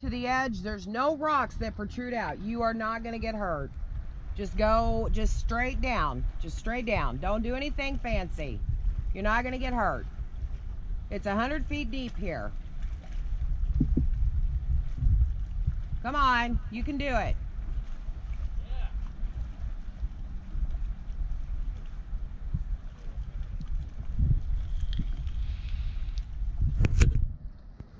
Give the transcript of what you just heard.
to the edge. There's no rocks that protrude out. You are not going to get hurt. Just go, just straight down. Just straight down. Don't do anything fancy. You're not going to get hurt. It's 100 feet deep here. Come on, you can do it.